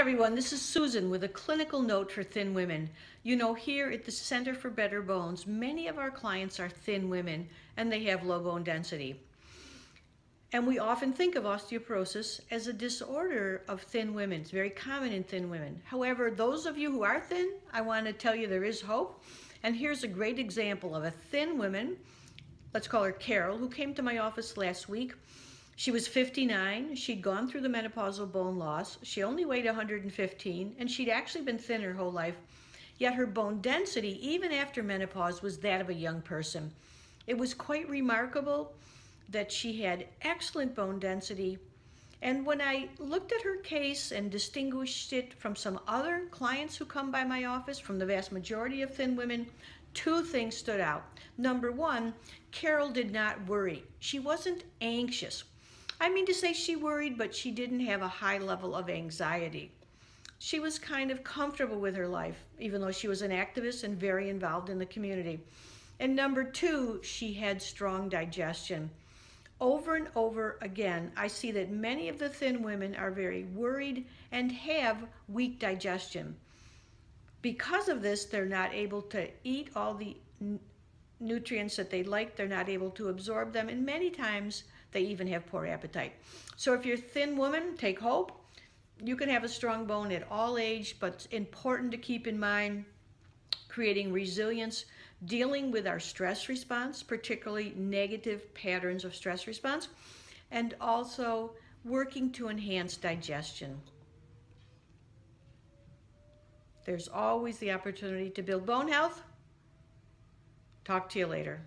everyone, this is Susan with a clinical note for thin women. You know, here at the Center for Better Bones, many of our clients are thin women and they have low bone density. And we often think of osteoporosis as a disorder of thin women. It's very common in thin women. However, those of you who are thin, I want to tell you there is hope. And here's a great example of a thin woman, let's call her Carol, who came to my office last week. She was 59. She'd gone through the menopausal bone loss. She only weighed 115, and she'd actually been thin her whole life. Yet her bone density, even after menopause, was that of a young person. It was quite remarkable that she had excellent bone density. And when I looked at her case and distinguished it from some other clients who come by my office, from the vast majority of thin women, two things stood out. Number one, Carol did not worry. She wasn't anxious. I mean to say she worried, but she didn't have a high level of anxiety. She was kind of comfortable with her life, even though she was an activist and very involved in the community. And number two, she had strong digestion. Over and over again, I see that many of the thin women are very worried and have weak digestion. Because of this, they're not able to eat all the nutrients that they like, they're not able to absorb them, and many times they even have poor appetite. So if you're a thin woman, take hope. You can have a strong bone at all age, but it's important to keep in mind creating resilience, dealing with our stress response, particularly negative patterns of stress response, and also working to enhance digestion. There's always the opportunity to build bone health. Talk to you later.